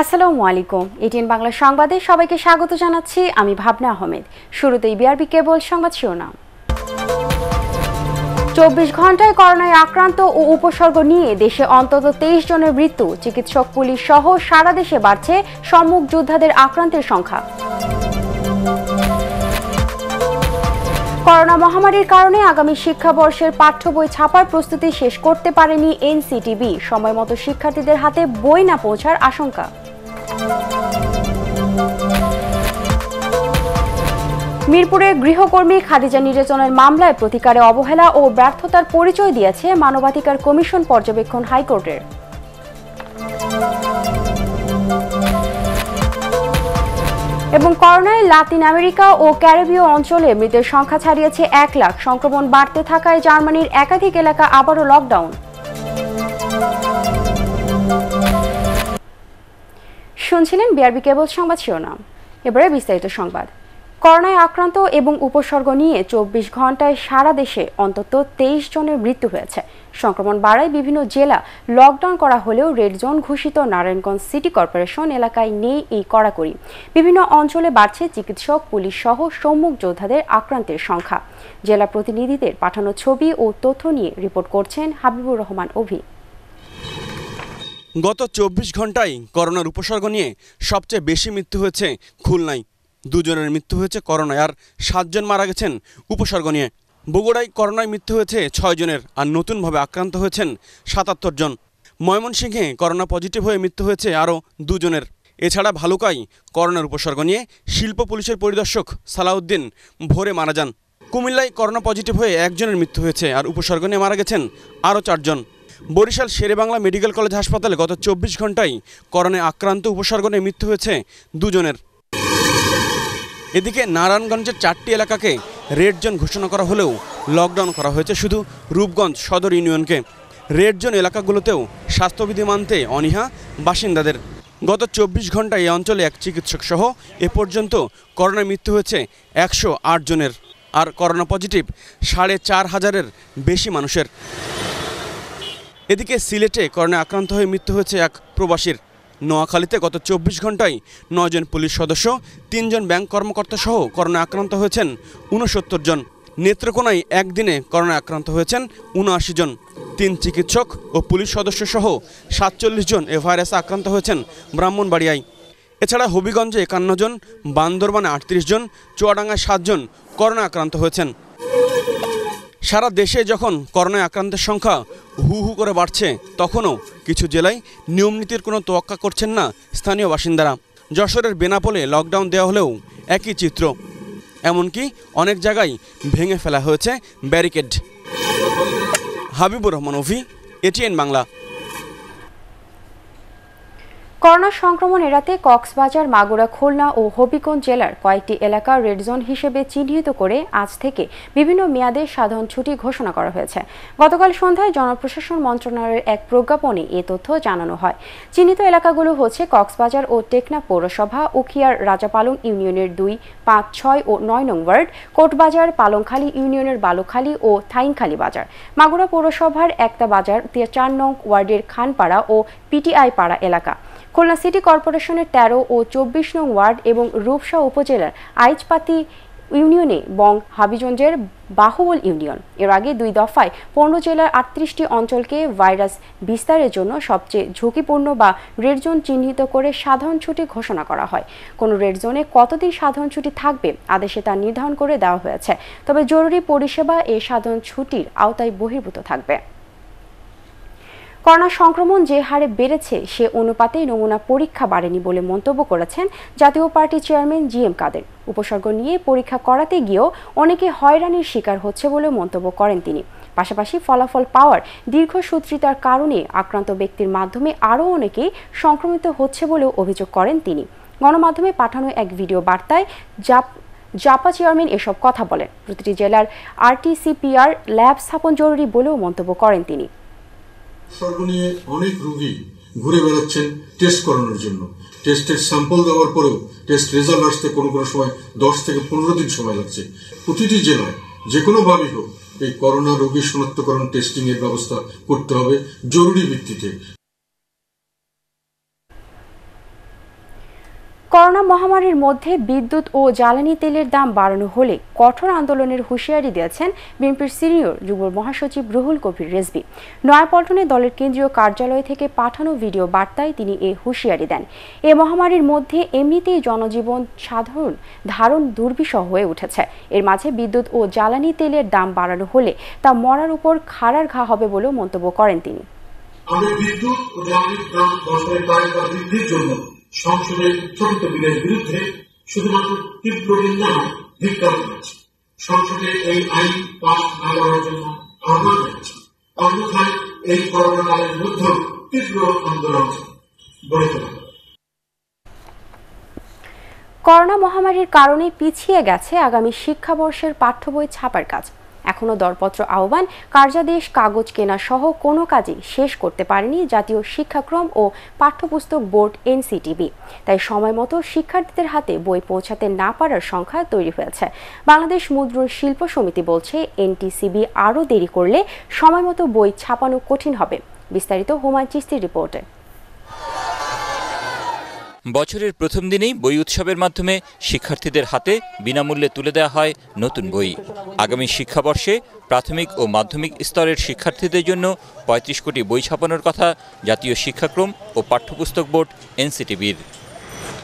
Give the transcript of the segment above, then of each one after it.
আসসালামু আলাইকুম। এটিএন বাংলা সংবাদে সবাইকে স্বাগত জানাচ্ছি। আমি ভাবনা আহমেদ। শুরুতেই বিআরবি কেবল সংবাদ শিরোনাম। চব্বিশ ঘন্টায় করোনায় আক্রান্ত ও উপসর্গ নিয়ে দেশে অন্তত তেইশ জনের মৃত্যু। চিকিৎসক, পুলিশ সহ সারা দেশে বাড়ছে সম্মুখ যোদ্ধাদের আক্রান্তের সংখ্যা। করোনা মহামারীর কারণে আগামী শিক্ষাবর্ষের পাঠ্য বই ছাপার প্রস্তুতি শেষ করতে পারেনি এনসিটিবি। সময়মতো শিক্ষার্থীদের হাতে বই না পৌঁছার আশঙ্কা। মিরপুরে গৃহকর্মী খাদিজা নির্যাতনের মামলায় প্রতিকারে অবহেলা ও ব্যর্থতার পরিচয় দিয়েছে মানবাধিকার কমিশন পর্যবেক্ষণ হাইকোর্টের। এবং করোনায় লাতিন আমেরিকা ও ক্যারিবীয় অঞ্চলে মৃতের সংখ্যা ছাড়িয়েছে এক লাখ। সংক্রমণ বাড়তে থাকায় জার্মানির একাধিক এলাকা আবারও লকডাউন শুনছিলেন বিআরবি কেবল সংবাদ শিরোনাম। এবারে বিস্তারিত সংবাদ। করোনায় আক্রান্ত এবং উপসর্গ নিয়ে চব্বিশ ঘন্টায় সারা দেশে অন্তত তেইশ জনের মৃত্যু হয়েছে। সংক্রমণ বাড়ায় বিভিন্ন জেলা। লকডাউন করা হলেও রেড জোন ঘোষিত নারায়ণগঞ্জ সিটি কর্পোরেশন এলাকায় নেই এই কড়াকড়ি। বিভিন্ন অঞ্চলে বাড়ছে চিকিৎসক, পুলিশ সহ সম্মুখ যোদ্ধাদের আক্রান্তের সংখ্যা। জেলা প্রতিনিধিদের পাঠানো ছবি ও তথ্য নিয়ে রিপোর্ট করছেন হাবিবুর রহমান অভি। গত চব্বিশ ঘন্টায় করোনার উপসর্গ নিয়ে সবচেয়ে বেশি মৃত্যু হয়েছে খুলনায়। দুজনের মৃত্যু হয়েছে করোনায় আর সাতজন মারা গেছেন উপসর্গ নিয়ে। বগুড়ায় করোনায় মৃত্যু হয়েছে ছয় জনের আর নতুনভাবে আক্রান্ত হয়েছেন সাতাত্তর জন। ময়মনসিংহে করোনা পজিটিভ হয়ে মৃত্যু হয়েছে আরও দুজনের। এছাড়া ভালুকায় করোনার উপসর্গ নিয়ে শিল্প পুলিশের পরিদর্শক সালাউদ্দিন ভোরে মারা যান। কুমিল্লায় করোনা পজিটিভ হয়ে একজনের মৃত্যু হয়েছে আর উপসর্গ নিয়ে মারা গেছেন আরও চারজন। বরিশাল শেরেবাংলা মেডিকেল কলেজ হাসপাতালে গত চব্বিশ ঘন্টায় করোনায় আক্রান্ত উপসর্গ নিয়ে মৃত্যু হয়েছে দুজনের। এদিকে নারায়ণগঞ্জের চারটি এলাকাকে রেড জোন ঘোষণা করা হলেও লকডাউন করা হয়েছে শুধু রূপগঞ্জ সদর ইউনিয়নকে। রেড জোন এলাকাগুলোতেও স্বাস্থ্যবিধি মানতে অনীহা বাসিন্দাদের। গত চব্বিশ ঘন্টায় এই অঞ্চলে এক চিকিৎসক সহ এ পর্যন্ত করোনায় মৃত্যু হয়েছে একশো আট জনের। আর করোনা পজিটিভ সাড়ে চার হাজারের বেশি মানুষের। এদিকে সিলেটে করোনায় আক্রান্ত হয়ে মৃত্যু হয়েছে এক প্রবাসীর। নোয়াখালীতে গত চব্বিশ ঘন্টায় নয়জন পুলিশ সদস্য তিনজন ব্যাংক কর্মকর্তা সহ করোনায় আক্রান্ত হয়েছেন উনসত্তর জন। নেত্রকোনায় একদিনে করোনায় আক্রান্ত হয়েছেন উনআশি জন। তিন চিকিৎসক ও পুলিশ সদস্য সহ সাতচল্লিশ জন এ ভাইরাসে আক্রান্ত হয়েছেন ব্রাহ্মণবাড়িয়ায়। এছাড়া হবিগঞ্জে একান্ন জন, বান্দরবানে আটত্রিশ জন, চুয়াডাঙ্গায় সাতজন করোনা আক্রান্ত হয়েছেন। সারা দেশে যখন করোনায় আক্রান্তের সংখ্যা হু হু করে বাড়ছে, তখনও কিছু জেলায় নিয়মনীতির কোনো তোয়াক্কা করছেন না স্থানীয় বাসিন্দারা। যশোরের বেনাপোলে লকডাউন দেওয়া হলেও একই চিত্র। এমনকি অনেক জায়গায় ভেঙে ফেলা হয়েছে ব্যারিকেড। হাবিবুর রহমান, অভি, এটিএন বাংলা। করোনা সংক্রমণ এড়াতে কক্সবাজার, মাগুরা, খুলনা ও হবিগঞ্জ জেলার কয়েকটি এলাকা রেড জোন হিসেবে চিহ্নিত করে আজ থেকে বিভিন্ন মেয়াদে সাধারণ ছুটি ঘোষণা করা হয়েছে। গতকাল সন্ধ্যায় জনপ্রশাসন মন্ত্রণালয়ের এক প্রজ্ঞাপনে এ তথ্য জানানো হয়। চিহ্নিত এলাকাগুলো হচ্ছে কক্সবাজার ও টেকনা পৌরসভা, উখিয়ার, রাজাপালং ইউনিয়নের দুই, পাঁচ, ছয় ও নয় নং ওয়ার্ড, কোটবাজার, পালংখালী ইউনিয়নের বালুখালী ও থাইংখালী বাজার। মাগুরা পৌরসভার একটা বাজার চার নং ওয়ার্ডের খানপাড়া ও পিটিআই পাড়া এলাকা। খুলনা সিটি কর্পোরেশনের তেরো ও চব্বিশ নং ওয়ার্ড এবং রূপসা উপজেলার আইচপাতি ইউনিয়নে বং হাবিগঞ্জের বাহুবল ইউনিয়ন। এর আগে দুই দফায় পনেরো জেলার আটত্রিশটি অঞ্চলকে ভাইরাস বিস্তারের জন্য সবচেয়ে ঝুঁকিপূর্ণ বা রেড জোন চিহ্নিত করে সাধারণ ছুটি ঘোষণা করা হয়। কোনো রেড জোনে কতদিন সাধারণ ছুটি থাকবে আদেশে তা নির্ধারণ করে দেওয়া হয়েছে। তবে জরুরি পরিষেবা এই সাধারণ ছুটির আওতায় বহির্ভূত থাকবে। করোনা সংক্রমণ যে হারে বেড়েছে, সে অনুপাতে নমুনা পরীক্ষা বাড়েনি বলে মন্তব্য করেছেন Jatiya party chairman G M Quader. উপসর্গ নিয়ে পরীক্ষা করাতে গিয়েও অনেকে হয়রানির শিকার হচ্ছে বলে মন্তব্য করেন তিনি। পাশাপাশি ফলাফল পাওয়ার দীর্ঘসূত্রিতার কারণে আক্রান্ত ব্যক্তির মাধ্যমে আরও অনেকেই সংক্রমিত হচ্ছে বলেও অভিযোগ করেন তিনি। গণমাধ্যমে পাঠানো এক ভিডিও বার্তায় জাপ, জাপা চেয়ারম্যান এসব কথা বলেন। প্রতিটি জেলার আরটিসিপিআর ল্যাব স্থাপন জরুরি বলেও মন্তব্য করেন তিনি। সর্ব নিয়ে অনেক রোগী ঘুরে বেড়াচ্ছেন টেস্ট করানোর জন্য। টেস্টের স্যাম্পল দেওয়ার পরেও টেস্ট রেজাল্ট আসতে কোনো কোনো সময় দশ থেকে পনেরো দিন সময় লাগছে। প্রতিটি জেলায় যে কোনোভাবেই হোক এই করোনা রোগী শনাক্তকরণ টেস্টিং এর ব্যবস্থা করতে হবে জরুরি ভিত্তিতে। করোনা মহামারীর মধ্যে বিদ্যুৎ ও জ্বালানি তেলের দাম বাড়ানো হলে কঠোর আন্দোলনের হুঁশিয়ারি দিয়েছেন বিএনপির সিনিয়র যুব মহাসচিব রুহুল কবির রেজবি নয়াপল্টনে দলের কেন্দ্রীয় কার্যালয় থেকে পাঠানো ভিডিও বার্তায় তিনি এ হুঁশিয়ারি দেন। এ মহামারীর মধ্যে এমনিতেই জনজীবন সাধারণ, ধারণ দুর্বিষহ হয়ে উঠেছে। এর মাঝে বিদ্যুৎ ও জ্বালানি তেলের দাম বাড়ানো হলে তা মরার উপর খাড়ার ঘা হবে বলেও মন্তব্য করেন তিনি। আমি বিদ্যুৎ ও জ্বালানির দাম জন্য সংসদে উত্থাপিত বিলের বিরুদ্ধে শুধুমাত্র তীব্র নিন্দা নয় জানাচ্ছি। সংসদে এই আইন পাস না করার জন্য আহ্বান জানাচ্ছি। অন্যথায় এই করোনা কালের মধ্যেও তীব্র আন্দোলন গড়ে তোলা। করোনা মহামারীর কারণে পিছিয়ে গেছে আগামী শিক্ষাবর্ষের পাঠ্য বই ছাপার কাজ। এখনও দরপত্র আহ্বান, কার্যাদেশ, কাগজ কেনা সহ কোনো কাজই শেষ করতে পারেনি জাতীয় শিক্ষাক্রম ও পাঠ্যপুস্তক বোর্ড এনসিটিবি। তাই সময় মতো শিক্ষার্থীদের হাতে বই পৌঁছাতে না পারার সংখ্যা তৈরি হয়েছে। বাংলাদেশ মুদ্রণ শিল্প সমিতি বলছে, এনটিসিবি আরও দেরি করলে সময় মতো বই ছাপানো কঠিন হবে। বিস্তারিত হুমায়ুন চিস্তির রিপোর্টে। বছরের প্রথম দিনেই বই উৎসবের মাধ্যমে শিক্ষার্থীদের হাতে বিনামূল্যে তুলে দেওয়া হয় নতুন বই। আগামী শিক্ষাবর্ষে প্রাথমিক ও মাধ্যমিক স্তরের শিক্ষার্থীদের জন্য ৩৫ কোটি বই ছাপানোর কথা জাতীয় শিক্ষাক্রম ও পাঠ্যপুস্তক বোর্ড এনসিটিবির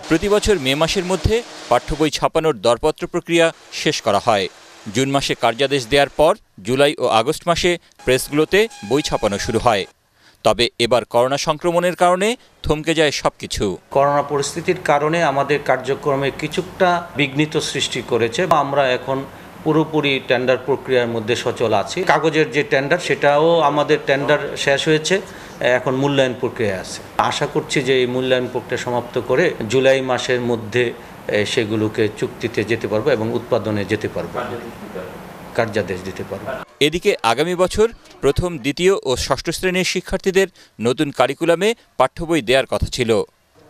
প্রতি বছর মে মাসের মধ্যে পাঠ্য বই ছাপানোর দরপত্র প্রক্রিয়া শেষ করা হয়। জুন মাসে কার্যাদেশ দেওয়ার পর জুলাই ও আগস্ট মাসে প্রেসগুলোতে বই ছাপানো শুরু হয়। তবে এবার করোনা সংক্রমণের কারণে থমকে যায় সবকিছু। করোনা পরিস্থিতির কারণে আমাদের কার্যক্রমে কিছুটা বিঘ্নিত সৃষ্টি করেছে আমরা এখন পুরোপুরি টেন্ডার প্রক্রিয়ার মধ্যে সচল আছি। কাগজের যে টেন্ডার সেটাও আমাদের টেন্ডার শেষ হয়েছে, এখন মূল্যায়ন প্রক্রিয়া আছে। আশা করছি যে এই মূল্যায়ন প্রক্রিয়া সমাপ্ত করে জুলাই মাসের মধ্যে সেগুলোকে চুক্তিতে যেতে পারব এবং উৎপাদনে যেতে পারব। কার্যাদেশ দিতে পারব এদিকে আগামী বছর প্রথম দ্বিতীয় ও ষষ্ঠ শ্রেণির শিক্ষার্থীদের নতুন কারিকুলামে পাঠ্য বই দেওয়ার কথা ছিল।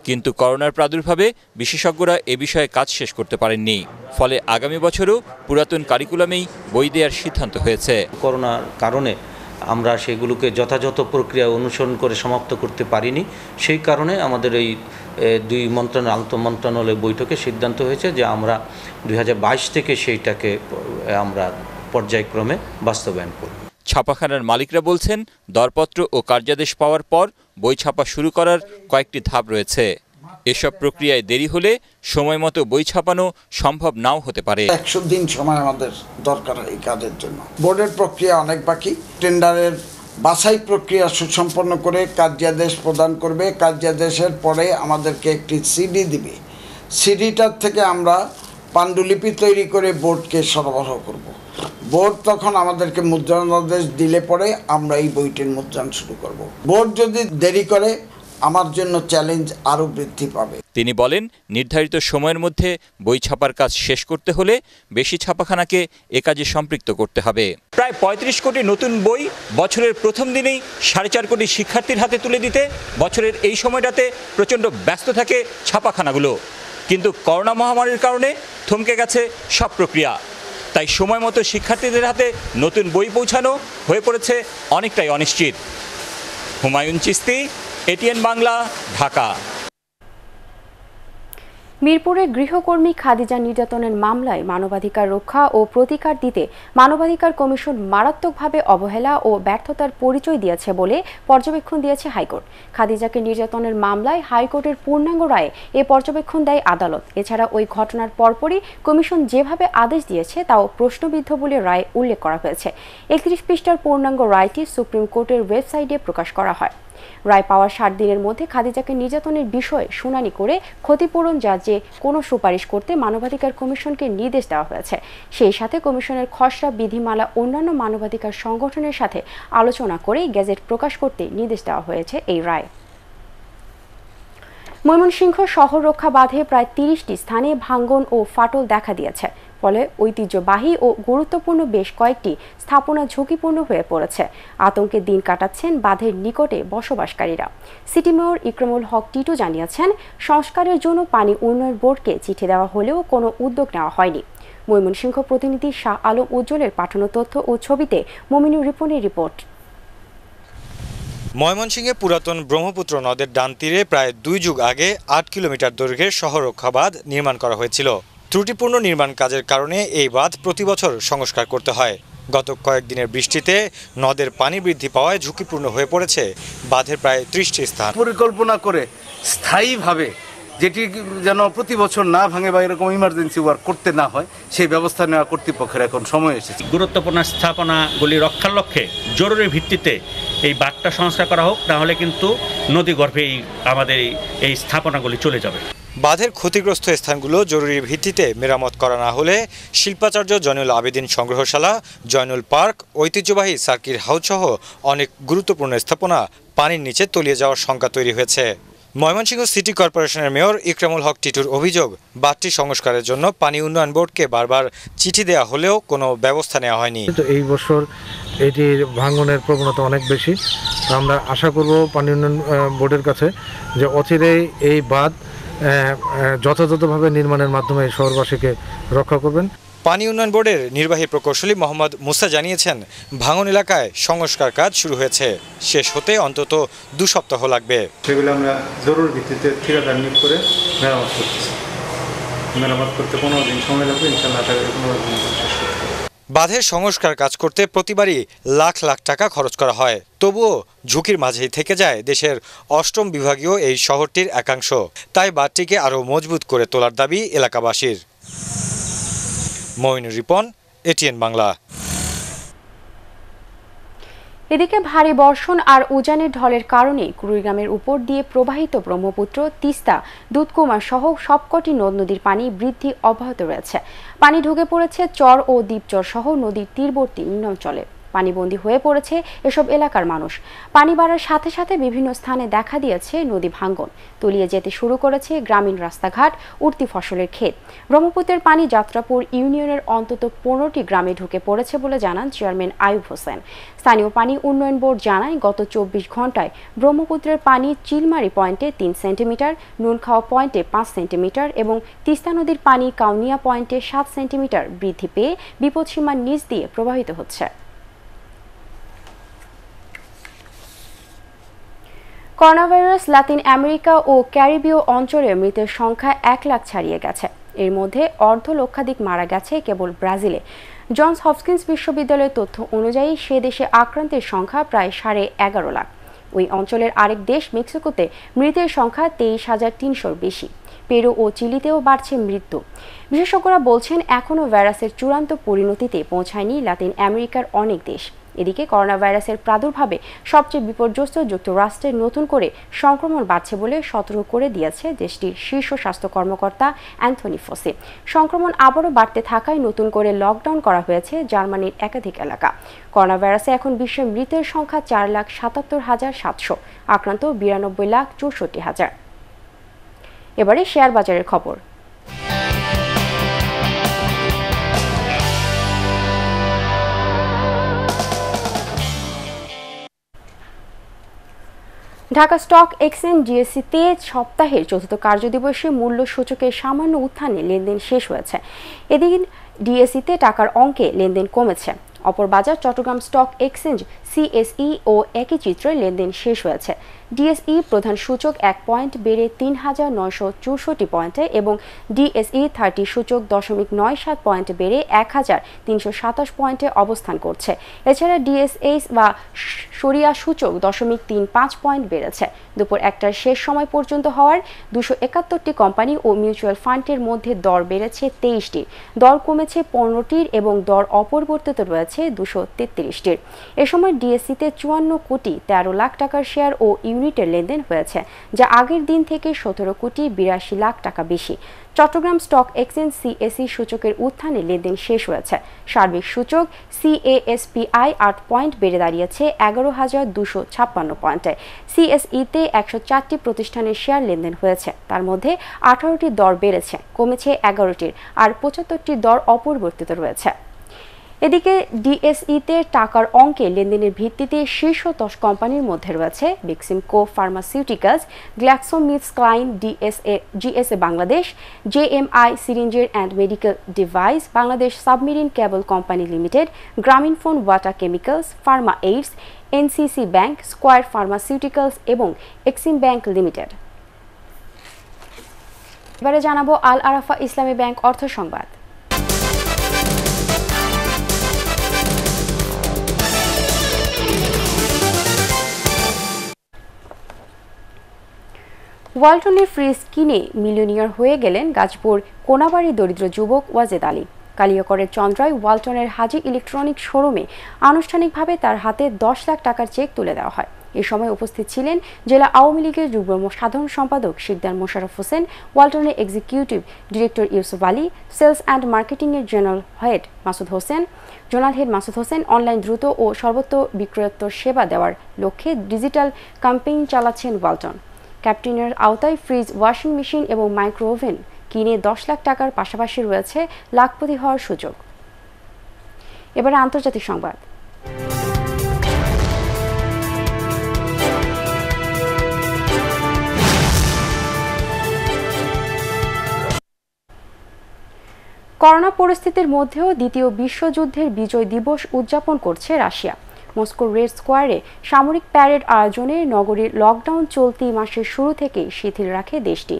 কিন্তু করোনার প্রাদুর্ভাবে বিশেষজ্ঞরা এ বিষয়ে কাজ শেষ করতে পারেননি। ফলে আগামী বছরও পুরাতন কারিকুলামেই বই দেওয়ার সিদ্ধান্ত হয়েছে। করোনার কারণে আমরা সেগুলোকে যথাযথ প্রক্রিয়া অনুসরণ করে সমাপ্ত করতে পারিনি। সেই কারণে আমাদের এই দুই মন্ত্রণালয় আন্ত মন্ত্রণালয় বৈঠকে সিদ্ধান্ত হয়েছে যে আমরা দু হাজার বাইশ থেকে সেইটাকে আমরা পর্যায়ক্রমে বাস্তবায়ন করব। ছাপাখানার মালিকরা বলছেন দরপত্র ও কার্যাদেশ পাওয়ার পর বই ছাপা শুরু করার কয়েকটি ধাপ রয়েছে। এসব প্রক্রিয়ায় দেরি হলে সময় মতো বই ছাপানো সম্ভব নাও হতে পারে। একশো দিন সময় আমাদের দরকার এই কাজের জন্য। বোর্ডের প্রক্রিয়া অনেক বাকি। টেন্ডারের বাছাই প্রক্রিয়া সুসম্পন্ন করে কার্যাদেশ প্রদান করবে। কার্যাদেশের পরে আমাদেরকে একটি সিডি দিবে। সিডিটার থেকে আমরা পাণ্ডুলিপি তৈরি করে বোর্ডকে সরবরাহ করব। বোর্ড তখন আমাদেরকে মুদ্রণাদেশ দিলে পরে আমরা এই বইটির মুদ্রণ শুরু করব। বোর্ড যদি দেরি করে আমার জন্য চ্যালেঞ্জ আরও বৃদ্ধি পাবে। তিনি বলেন নির্ধারিত সময়ের মধ্যে বই ছাপার কাজ শেষ করতে হলে বেশি ছাপাখানাকে এ কাজে সম্পৃক্ত করতে হবে। প্রায় ৩৫ কোটি নতুন বই বছরের প্রথম দিনেই সাড়ে চার কোটি শিক্ষার্থীর হাতে তুলে দিতে বছরের এই সময়টাতে প্রচণ্ড ব্যস্ত থাকে ছাপাখানাগুলো। কিন্তু করোনা মহামারীর কারণে থমকে গেছে সব প্রক্রিয়া। তাই সময় মতো শিক্ষার্থীদের হাতে নতুন বই পৌঁছানো হয়ে পড়েছে অনেকটাই অনিশ্চিত। হুমায়ুন চিস্তি, এটিএন বাংলা, ঢাকা। মিরপুরে গৃহকর্মী খাদিজা নির্যাতনের মামলায় মানবাধিকার রক্ষা ও প্রতিকার দিতে মানবাধিকার কমিশন মারাত্মকভাবে অবহেলা ও ব্যর্থতার পরিচয় দিয়েছে বলে পর্যবেক্ষণ দিয়েছে হাইকোর্ট। খাদিজাকে নির্যাতনের মামলায় হাইকোর্টের পূর্ণাঙ্গ রায়ে এ পর্যবেক্ষণ দেয় আদালত। এছাড়া ওই ঘটনার পরপরই কমিশন যেভাবে আদেশ দিয়েছে তাও প্রশ্নবিদ্ধ বলে রায় উল্লেখ করা হয়েছে। একত্রিশ পৃষ্ঠার পূর্ণাঙ্গ রায়টি সুপ্রিম কোর্টের ওয়েবসাইটে প্রকাশ করা হয়। রায় পাওয়ার ষাট দিনের মধ্যে খাদিজাকে নির্যাতনের বিষয়ে শুনানি করে ক্ষতিপূরণ যে কোনো সুপারিশ করতে মানবাধিকার কমিশনকে নির্দেশ দেওয়া হয়েছে। সেই সাথে কমিশনের খসড়া বিধিমালা অন্যান্য মানবাধিকার সংগঠনের সাথে আলোচনা করে গেজেট প্রকাশ করতে নির্দেশ দেওয়া হয়েছে এই রায়। ময়মনসিংহ শহর রক্ষা বাঁধে প্রায় তিরিশটি স্থানে ভাঙ্গন ও ফাটল দেখা দিয়েছে। ফলে ঐতিহ্যবাহী ও গুরুত্বপূর্ণ বেশ কয়েকটি স্থাপনা ঝুঁকিপূর্ণ হয়ে পড়েছে। আতঙ্কে দিন কাটাচ্ছেন বাঁধের নিকটে বসবাসকারীরা। সিটি মেয়র ইকরামুল হক টিটু জানিয়েছেন, সংস্কারের জন্য পানি উন্নয়ন বোর্ডকে চিঠি দেওয়া হলেও কোনো উদ্যোগ নেওয়া হয়নি। ময়মনসিংহ প্রতিনিধি শাহ আলম উজ্জ্বলের পাঠানো তথ্য ও ছবিতে মমিনুর রিপনের রিপোর্ট। ময়মনসিংহে পুরাতন ব্রহ্মপুত্র নদের ডান তীরে প্রায় দুই যুগ আগে আট কিলোমিটার দৈর্ঘ্যের শহররক্ষা বাঁধ নির্মাণ করা হয়েছিল। ত্রুটিপূর্ণ নির্মাণ কাজের কারণে এই বাঁধ প্রতি বছর সংস্কার করতে হয়। গত কয়েকদিনের বৃষ্টিতে নদের পানি বৃদ্ধি পাওয়ায় ঝুঁকিপূর্ণ হয়ে পড়েছে বাঁধের প্রায় ত্রিশটি স্থান। পরিকল্পনা করে স্থায়ীভাবে যেটি যেন প্রতি বছর না ভাঙে বা এরকম ইমার্জেন্সি ওয়ার্ক করতে না হয় সেই ব্যবস্থা নেওয়া কর্তৃপক্ষের এখন সময় এসেছে। গুরুত্বপূর্ণ স্থাপনাগুলি রক্ষার লক্ষ্যে জরুরি ভিত্তিতে এই বাঁধটা সংস্কার করা হোক তাহলে কিন্তু নদী গর্ভে আমাদের এই- এই স্থাপনাগুলি চলে যাবে। বাঁধের ক্ষতিগ্রস্ত স্থানগুলো জরুরি ভিত্তিতে মেরামত করা না হলে শিল্পাচার্য জয়নুল আবেদিন সংগ্রহশালা, জয়নুল পার্ক, ঐতিহ্যবাহী সার্কিট হাউস সহ অনেক গুরুত্বপূর্ণ স্থাপনা পানির নিচে তলিয়ে যাওয়ার শঙ্কা তৈরি হয়েছে। ময়মনসিংহ সিটি কর্পোরেশনের মেয়র ইকরামুল হক টিটুর অভিযোগ, বাঁধটি সংস্কারের জন্য পানি উন্নয়ন বোর্ডকে বারবার চিঠি দেওয়া হলেও কোনো ব্যবস্থা নেওয়া হয়নি। এই বছর এটির ভাঙনের প্রবণতা অনেক বেশি। আমরা আশা করব পানি উন্নয়ন বোর্ডের কাছে যে অচিরেই এই বাঁধ যথাযথভাবে নির্মাণের মাধ্যমে এই শহরবাসীকে রক্ষা করবেন। পানি উন্নয়ন বোর্ডের নির্বাহী প্রকৌশলী মোহাম্মদ মুসা জানিয়েছেন ভাঙন এলাকায় সংস্কার কাজ শুরু হয়েছে। শেষ হতে অন্তত দু সপ্তাহ লাগবে। সেগুলো আমরা জরুরি ভিত্তিতে ঠিকাদার নিয়োগ করে মেরামত করতেছি। মেরামত করতে পনেরো দিন সময় লাগবে ইনশাল্লাহ করি দিন শেষ। বাঁধের সংস্কার কাজ করতে প্রতিবারই লাখ লাখ টাকা খরচ করা হয়। তবুও ঝুঁকির মাঝেই থেকে যায় দেশের অষ্টম বিভাগীয় এই শহরটির একাংশ। তাই বাঁধটিকে আরও মজবুত করে তোলার দাবি এলাকাবাসীর। মইনুর রিপন, এটিএন বাংলা। এদিকে ভারী বর্ষণ আর উজানের ঢলের কারণে কুড়িগ্রামের উপর দিয়ে প্রবাহিত ব্রহ্মপুত্র, তিস্তা, দুধকুমার সহ সবকটি নদ নদীর পানি বৃদ্ধি অব্যাহত রয়েছে। পানি ঢুকে পড়েছে চর ও দ্বীপচর সহ নদীর তীরবর্তী নিম্নাঞ্চলে পানিবন্দী হয়ে পড়েছে এসব এলাকার মানুষ। পানি বাড়ার সাথে সাথে বিভিন্ন স্থানে দেখা দিয়েছে নদী ভাঙ্গন। তলিয়ে যেতে শুরু করেছে গ্রামীণ রাস্তাঘাট, উঠতি ফসলের ক্ষেত। ব্রহ্মপুত্রের পানি যাত্রাপুর ইউনিয়নের অন্তত পনেরোটি গ্রামে ঢুকে পড়েছে বলে জানান চেয়ারম্যান আয়ুব হোসেন। স্থানীয় পানি উন্নয়ন বোর্ড জানায়, গত চব্বিশ ঘন্টায় ব্রহ্মপুত্রের পানি চিলমারি পয়েন্টে তিন সেন্টিমিটার নুনখাওয়া পয়েন্টে পাঁচ সেন্টিমিটার এবং তিস্তা নদীর পানি কাউনিয়া পয়েন্টে সাত সেন্টিমিটার বৃদ্ধি পেয়ে বিপদসীমার নিচ দিয়ে প্রবাহিত হচ্ছে। করোনাভাইরাস, লাতিন আমেরিকা ও ক্যারিবীয় অঞ্চলে মৃতের সংখ্যা এক লাখ ছাড়িয়ে গেছে। এর মধ্যে অর্ধ লক্ষাধিক মারা গেছে কেবল ব্রাজিলে। জনস হপকিন্স বিশ্ববিদ্যালয়ের তথ্য অনুযায়ী সে দেশে আক্রান্তের সংখ্যা প্রায় সাড়ে এগারো লাখ। ওই অঞ্চলের আরেক দেশ, মেক্সিকোতে মৃতের সংখ্যা তেইশ হাজার তিনশোর বেশি। পেরু ও চিলিতেও বাড়ছে মৃত্যু। বিশেষজ্ঞরা বলছেন, এখনও ভাইরাসের চূড়ান্ত পরিণতিতে পৌঁছায়নি লাতিন আমেরিকার অনেক দেশ। এদিকে করোনা ভাইরাসের প্রাদুর্ভাবে সবচেয়ে বিপর্যস্ত যুক্তরাষ্ট্রে নতুন করে সংক্রমণ বাড়ছে বলে সতর্ক করে দিয়েছে দেশটির শীর্ষ স্বাস্থ্য কর্মকর্তা অ্যান্থনি ফোসে। সংক্রমণ আবারও বাড়তে থাকায় নতুন করে লকডাউন করা হয়েছে জার্মানির একাধিক এলাকা। করোনা ভাইরাসে এখন বিশ্বে মৃতের সংখ্যা চার লাখ সাতাত্তর হাজার সাতশো, আক্রান্ত বিরানব্বই লাখ চৌষট্টি হাজার। এবারে শেয়ার বাজারের খবর। ঢাকা স্টক এক্সচেঞ্জ ডিএসসিতে সপ্তাহের চতুর্থ কার্যদিবসে মূল্য সূচকের সামান্য উত্থানে লেনদেন শেষ হয়েছে। এদিন ডিএসসিতে টাকার অঙ্কে লেনদেন কমেছে। অপর বাজার চট্টগ্রাম স্টক এক্সচেঞ্জ, সিএসই ও একই চিত্রে লেনদেন শেষ হয়েছে। ডিএসই প্রধান সূচক এক পয়েন্ট বেড়ে তিন হাজার নয়শো চৌষট্টি পয়েন্টে এবং ডিএসই থার্টি সূচক দশমিক নয় সাত পয়েন্ট বেড়ে এক হাজার তিনশো সাতাশ পয়েন্টে অবস্থান করছে। এছাড়া ডিএসএইচ বা সরিয়া সূচক দশমিক তিন পাঁচ পয়েন্ট বেড়েছে। দুপুর একটার শেষ সময় পর্যন্ত হওয়ার দুশো একাত্তরটি কোম্পানি ও মিউচুয়াল ফান্ডের মধ্যে দর বেড়েছে তেইশটির। দর কমেছে পনেরোটির এবং দর অপরিবর্তিত রয়েছে দুশো তেত্রিশটির। এ সময় ডিএসসিতে চুয়ান্ন কোটি তেরো লাখ টাকার শেয়ার ও ইউনিটের লেনদেন হয়েছে, যা আগের দিন থেকে সতেরো কোটি বিরাশি লাখ টাকা বেশি। চট্টগ্রাম স্টক এক্সচেঞ্জ সিএসি সূচকের উত্থানে লেনদেন শেষ হয়েছে। সার্বিক সূচক সিএএসপিআই আট পয়েন্ট বেড়ে দাঁড়িয়েছে এগারো হাজার দুশো ছাপ্পান্ন পয়েন্টে। সিএসইতে একশো চারটি প্রতিষ্ঠানের শেয়ার লেনদেন হয়েছে, তার মধ্যে আঠারোটি দর বেড়েছে, কমেছে এগারোটির, আর পঁচাত্তরটি দর অপরিবর্তিত রয়েছে। এদিকে ডিএসইতে টাকার অঙ্কে লেনদেনের ভিত্তিতে শীর্ষ দশ কোম্পানির মধ্যে রয়েছে Beximco pharmaceuticals GlaxoSmithKline DSA GSA Bangladesh JMI সিরিঞ্জের and medical device Bangladesh submarine cable company limited, Grameenphone water chemicals, pharma aids NCC bank, Square pharmaceuticals এবং এক্সিম ব্যাংক লিমিটেড। এবারে জানাব আল আরাফা ইসলামী ব্যাংক অর্থ সংবাদ। ওয়ালটনে ফ্রিজ কিনে মিলিয়নিয়ার হয়ে গেলেন গাজপুর কোনাবাড়ি দরিদ্র যুবক ওয়াজেদ আলী। কালিয়াকরের চন্দ্রায় ওয়ালটনের হাজি ইলেকট্রনিক শোরুমে আনুষ্ঠানিকভাবে তার হাতে দশ লাখ টাকার চেক তুলে দেওয়া হয়। এ সময় উপস্থিত ছিলেন জেলা আওয়ামী লীগের যুগ্ম সাধারণ সম্পাদক Sikder Mosharraf Hossain, ওয়ালটনের executive director Yusuf Ali, sales and মার্কেটিংয়ের general head Masud Hossain zonal head Masud Hossain online দ্রুত ও সর্বত্র বিক্রয়োত্তর সেবা দেওয়ার লক্ষ্যে ডিজিটাল ক্যাম্পেইন চালাচ্ছেন ওয়ালটন। ক্যাপ্টেনের আওতায় ফ্রিজ, ওয়াশিং মেশিন এবং মাইক্রো ওভেন কিনে দশ লাখ টাকার পাশাপাশি রয়েছে লাখপতি হওয়ার সুযোগ। এবারে আন্তর্জাতিক সংবাদ। করোনা পরিস্থিতির মধ্যেও দ্বিতীয় বিশ্বযুদ্ধের বিজয় দিবস উদযাপন করছে রাশিয়া। মস্কোর রেড স্কোয়ারে সামরিক প্যারেড আয়োজনে নগরীর লকডাউন চলতি মাসের শুরু থেকেই শিথিল রাখে দেশটি।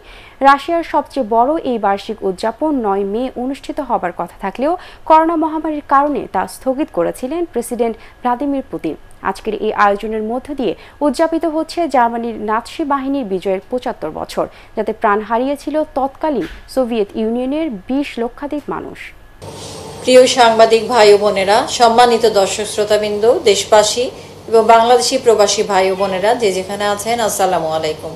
রাশিয়ার সবচেয়ে বড় এই বার্ষিক উদযাপন নয় মে অনুষ্ঠিত হবার কথা থাকলেও করোনা মহামারীর কারণে তা স্থগিত করেছিলেন প্রেসিডেন্ট ভ্লাদিমির পুতিন। আজকের এই আয়োজনের মধ্য দিয়ে উদযাপিত হচ্ছে জার্মানির নাৎসি বাহিনীর বিজয়ের পঁচাত্তর বছর, যাতে প্রাণ হারিয়েছিল তৎকালীন সোভিয়েত ইউনিয়নের বিশ লক্ষাধিক মানুষ। প্রিয় সাংবাদিক ভাই ও বোনেরা, সম্মানিত দর্শক শ্রোতাবৃন্দ, দেশবাসী এবং বাংলাদেশি প্রবাসী ভাই ও বোনেরা যে যেখানে আছেন, আসসালামু আলাইকুম।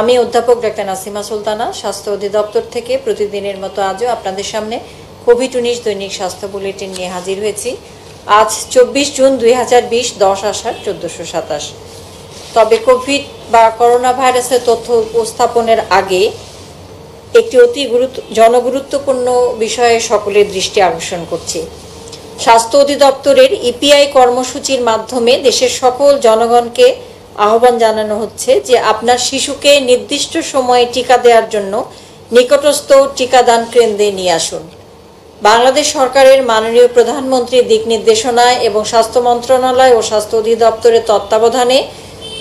আমি অধ্যাপক ডাক্তার নাসিমা সুলতানা, স্বাস্থ্য অধিদপ্তর থেকে প্রতিদিনের মতো আজও আপনাদের সামনে কোভিড উনিশ দৈনিক স্বাস্থ্য বুলেটিন নিয়ে হাজির হয়েছি। আজ চব্বিশ জুন দুই হাজার বিশ, দশ আষাঢ় চোদ্দোশো সাতাশ। তবে কোভিড বা করোনা ভাইরাসের তথ্য উপস্থাপনের আগে একটি অতি গুরুত্ব, জনগুরুত্বপূর্ণ বিষয়ে সকলের দৃষ্টি আকর্ষণ করছি। স্বাস্থ্য অধিদপ্তরের ইপিআই কর্মসূচির মাধ্যমে দেশের সকল জনগণকে আহ্বান জানানো হচ্ছে যে আপনার শিশুকে নির্দিষ্ট সময়ে টিকা দেওয়ার জন্য নিকটস্থ টিকাদান কেন্দ্রে নিয়ে আসুন। বাংলাদেশ সরকারের মাননীয় প্রধানমন্ত্রীর দিক নির্দেশনায় এবং স্বাস্থ্য মন্ত্রণালয় ও স্বাস্থ্য অধিদপ্তরের তত্ত্বাবধানে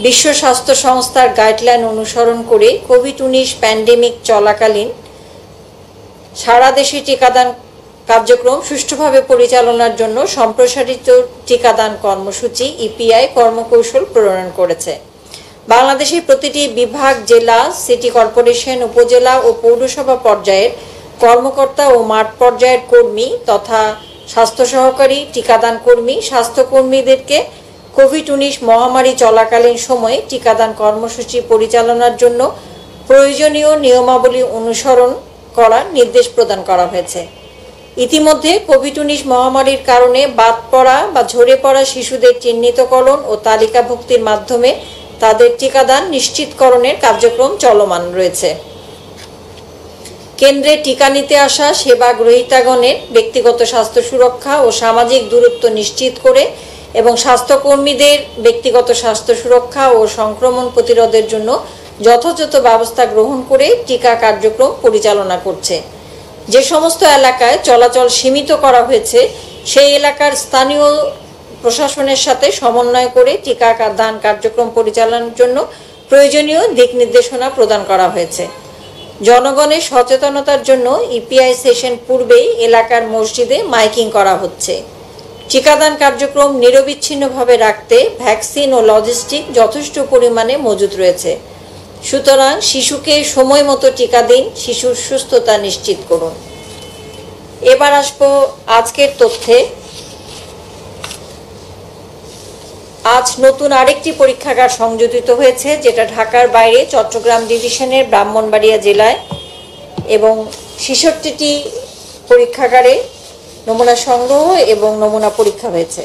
বিশ্ব স্বাস্থ্য সংস্থার গাইডলাইন অনুসরণ করে কোভিড উনিশ প্যান্ডেমিক চলাকালীন সারা দেশে টিকাদান কার্যক্রম সুষ্ঠুভাবে পরিচালনার জন্য সম্প্রসারিত টিকাদান কর্মসূচি ইপিআই কর্মকৌশল প্রণয়ন করেছে। বাংলাদেশের প্রতিটি বিভাগ, জেলা, সিটি কর্পোরেশন, উপজেলা ও পৌরসভা পর্যায়ের কর্মকর্তা ও মাঠ পর্যায়ের কর্মী তথা স্বাস্থ্য সহকারী, টিকাদান কর্মী, স্বাস্থ্যকর্মীদেরকে কোভিড উনিশ মহামারী চলাকালীন সময়ে টিকাদান কর্মসূচি পরিচালনার জন্য প্রয়োজনীয় নিয়মাবলী অনুসরণ করার নির্দেশ প্রদান করা হয়েছে। ইতিমধ্যে কোভিড উনিশ মহামারীর কারণে বাদ পড়া বা ঝরে পড়া শিশুদের চিহ্নিতকরণ ও তালিকাভুক্তির মাধ্যমে তাদের টিকাদান নিশ্চিতকরণের কার্যক্রম চলমান রয়েছে। কেন্দ্রে টিকা নিতে আসা সেবা গ্রহীতাগণের ব্যক্তিগত স্বাস্থ্য সুরক্ষা ও সামাজিক দূরত্ব নিশ্চিত করে এবং স্বাস্থ্যকর্মীদের ব্যক্তিগত স্বাস্থ্য সুরক্ষা ও সংক্রমণ প্রতিরোধের জন্য যথাযথ ব্যবস্থা গ্রহণ করে টিকা কার্যক্রম পরিচালনা করছে। যে সমস্ত এলাকায় চলাচল সীমিত করা হয়েছে, সেই এলাকার স্থানীয় প্রশাসনের সাথে সমন্বয় করে টিকা দান কার্যক্রম পরিচালনার জন্য প্রয়োজনীয় দিক নির্দেশনা প্রদান করা হয়েছে। জনগণের সচেতনতার জন্য ইপিআই সেশন পূর্বেই এলাকার মসজিদে মাইকিং করা হচ্ছে। টিকাদান কার্যক্রম নিরবিচ্ছিন্নভাবে রাখতে ভ্যাকসিন ও লজিস্টিক যথেষ্ট পরিমাণে মজুদ রয়েছে। সুতরাং শিশুকে সময় মতো টিকা দিন, শিশুর সুস্থতা নিশ্চিত করুন। এবার আসব আজকের তথ্যে। আজ নতুন আরেকটি পরীক্ষাগার সংযোজিত হয়েছে, যেটা ঢাকার বাইরে চট্টগ্রাম ডিভিশনের ব্রাহ্মণবাড়িয়া জেলায় এবং ছেষট্টিটি পরীক্ষাগারে নমুনা সংগ্রহ এবং নমুনা পরীক্ষা হয়েছে।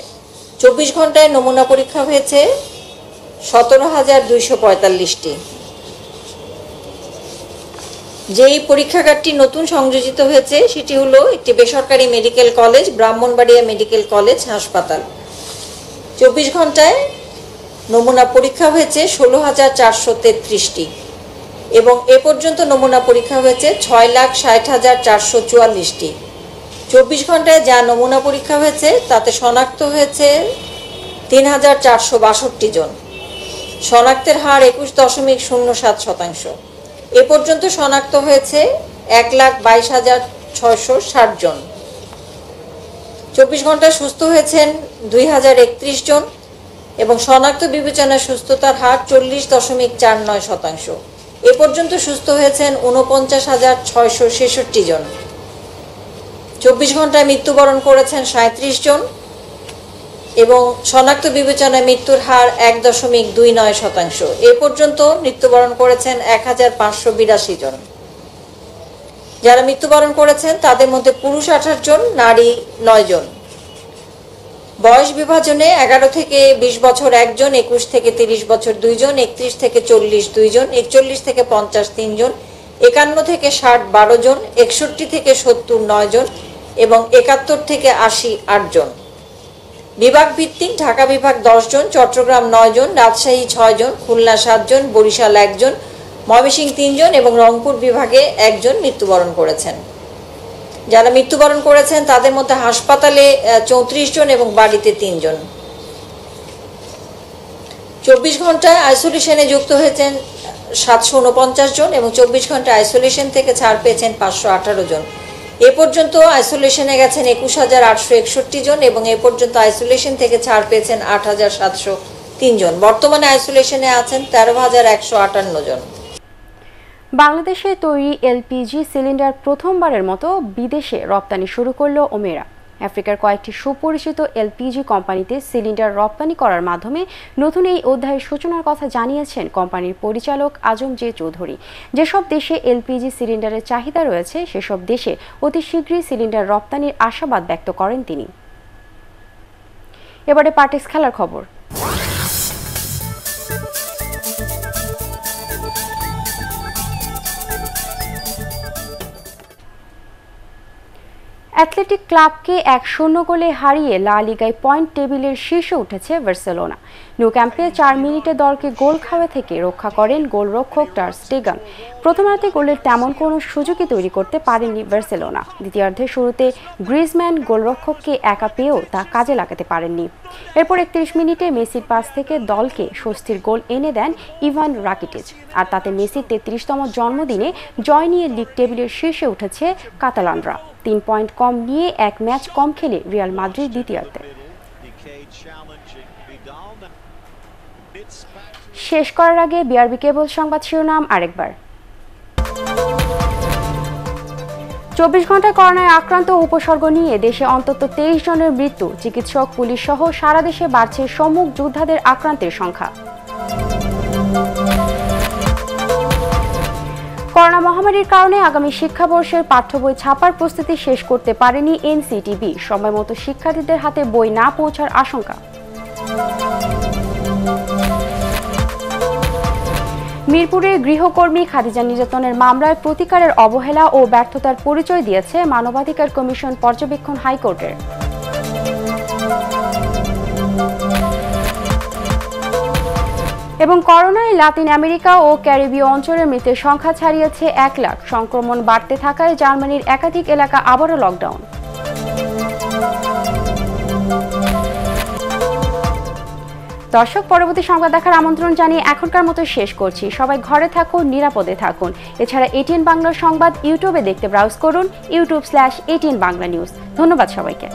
চব্বিশ ঘন্টায় নমুনা পরীক্ষা হয়েছে সতেরো হাজার দুইশো পঁয়তাল্লিশটি। যেই পরীক্ষাগারটি নতুন সংযোজিত হয়েছে, সেটি হলো একটি বেসরকারি medical college, Brahmanbaria medical college হাসপাতাল। চব্বিশ ঘন্টায় নমুনা পরীক্ষা হয়েছে ষোলো হাজার চারশো তেত্রিশটি এবং এ পর্যন্ত নমুনা পরীক্ষা হয়েছে ছয় লাখ ষাট হাজার চারশো চুয়াল্লিশটি। চব্বিশ ঘন্টায় যা নমুনা পরীক্ষা হয়েছে, তাতে শনাক্ত হয়েছে তিন হাজার চারশো বাষট্টি জন। শনাক্তের হার একুশ দশমিক শূন্য সাত শতাংশ। এ পর্যন্ত শনাক্ত হয়েছে এক লাখ বাইশ হাজার ছয়শো ষাট জন। চব্বিশ ঘন্টায় সুস্থ হয়েছেন দুই হাজার একত্রিশ জন এবং শনাক্ত বিবেচনায় সুস্থতার হার চল্লিশ দশমিক চার নয় শতাংশ। এ পর্যন্ত সুস্থ হয়েছেন উনপঞ্চাশ হাজার ছয়শো ছেষট্টি জন। চব্বিশ ঘন্টায় মৃত্যুবরণ করেছেন সাঁত্রিশ জন এবং শনাক্ত বিবেচনায় মৃত্যুর হার এক দশমিক দুই নয় শতাংশ। এ পর্যন্ত মৃত্যুবরণ করেছেন এক হাজার পাঁচশো বিরাশি জন। যারা মৃত্যুবরণ করেছেন, তাদের মধ্যে পুরুষ আঠাশ জন, নারী নয় জন। বয়স বিভাজনে এগারো থেকে বিশ বছর একজন একুশ থেকে তিরিশ বছর দুইজন একত্রিশ থেকে চল্লিশ দুইজন একচল্লিশ থেকে পঞ্চাশ তিনজন একান্ন থেকে ষাট বারো জন, একষট্টি থেকে সত্তর নয় জন এবং একাত্তর থেকে আশি আটজন বিভাগ ভিত্তিক ঢাকা বিভাগ জন, চট্টগ্রাম জন, রাজশাহী জন, খুলনা সাতজন বরিশাল একজন ময়মনসিংহ তিনজন এবং রংপুর বিভাগে একজন মৃত্যুবরণ করেছেন। যারা মৃত্যুবরণ করেছেন তাদের মধ্যে হাসপাতালে চৌত্রিশ জন এবং বাড়িতে তিনজন চব্বিশ ঘন্টায় আইসোলেশনে যুক্ত হয়েছেন সাতশো উনপঞ্চাশ জন এবং চব্বিশ ঘণ্টা আইসোলেশন থেকে ছাড় পেয়েছেন পাঁচশো আঠারো জন। এ পর্যন্ত আইসোলেশনে গেছেন একুশ হাজার আটশো একষট্টি জন এবং এ পর্যন্ত আইসোলেশন থেকে ছাড় পেয়েছেন আট হাজার সাতশো তিনজন বর্তমানে আইসোলেশনে আছেন তেরো হাজার একশো আটান্ন জন। বাংলাদেশে তৈরি এলপিজি সিলিন্ডার প্রথমবারের মতো বিদেশে রপ্তানি শুরু করল ওমেরা। আফ্রিকার কয়েকটি সুপরিচিত এলপিজি কোম্পানিতে সিলিন্ডার রপ্তানি করার মাধ্যমে নতুন এই অধ্যায়ের সূচনার কথা জানিয়েছেন কোম্পানির পরিচালক আজম জে চৌধুরী। যেসব দেশে এলপিজি সিলিন্ডারের চাহিদা রয়েছে, সেসব দেশে অতি শীঘ্রই সিলিন্ডার রপ্তানির আশাবাদ ব্যক্ত করেন তিনি। এবারে পার্টিস খেলার খবর। অ্যাথলেটিক ক্লাবকে এক শূন্য গোলে হারিয়ে লা লিগায় পয়েন্ট টেবিলের শীর্ষে উঠেছে বার্সেলোনা। ন্যু ক্যাম্পে চার মিনিটে দলকে গোল খাওয়া থেকে রক্ষা করেন গোলরক্ষক টার স্টেগান। প্রথমার্ধে গোলের তেমন কোনো সুযোগই তৈরি করতে পারেনি বার্সেলোনা। দ্বিতীয়ার্ধে শুরুতে গ্রিজম্যান গোলরক্ষককে একা পেয়েও তা কাজে লাগাতে পারেননি। এরপর একত্রিশ মিনিটে মেসির পাস থেকে দলকে স্বস্তির গোল এনে দেন ইভান রাকিটিজ আর তাতে মেসির তেত্রিশতম জন্মদিনে জয় নিয়ে লিগ টেবিলের শীর্ষে উঠেছে কাতালানরা। তিন পয়েন্ট কম নিয়ে এক ম্যাচ কম খেলে রিয়াল মাদ্রিদ দ্বিতীয়ার্ধে। শেষ করার আগে বিআরবি কেবল সংবাদ শিরোনাম আরেকবার। চব্বিশ ঘণ্টা করোনায় আক্রান্ত উপসর্গ নিয়ে দেশে অন্তত তেইশ জনের মৃত্যু। চিকিৎসক, পুলিশ সহ সারা দেশে বাড়ছে সম্মুখ যোদ্ধাদের আক্রান্তের সংখ্যা। করোনা মহামারীর কারণে আগামী শিক্ষাবর্ষের পাঠ্য বই ছাপার প্রস্তুতি শেষ করতে পারেনি এনসিটিবি সময়মতো শিক্ষার্থীদের হাতে বই না পৌঁছার আশঙ্কা। মিরপুরে গৃহকর্মী খাদিজা নির্যাতনের মামলায় প্রতিকারের অবহেলা ও ব্যর্থতার পরিচয় দিয়েছে মানবাধিকার কমিশন পর্যবেক্ষণ হাইকোর্টের। এবং করোনায় লাতিন আমেরিকা ও ক্যারিবীয় অঞ্চলের মৃতের সংখ্যা ছাড়িয়েছে এক লাখ। সংক্রমণ বাড়তে থাকায় জার্মানির একাধিক এলাকা আবারও লকডাউন দর্শক, পরবর্তী সংবাদ দেখার আমন্ত্রণ জানিয়ে এখনকার মতো শেষ করছি। সবাই ঘরে থাকুন, নিরাপদে থাকুন। এছাড়া এটিএন বাংলার সংবাদ ইউটিউবে দেখতে ব্রাউজ করুন, YouTube slash ATN Bangla news ধন্যবাদ সবাইকে।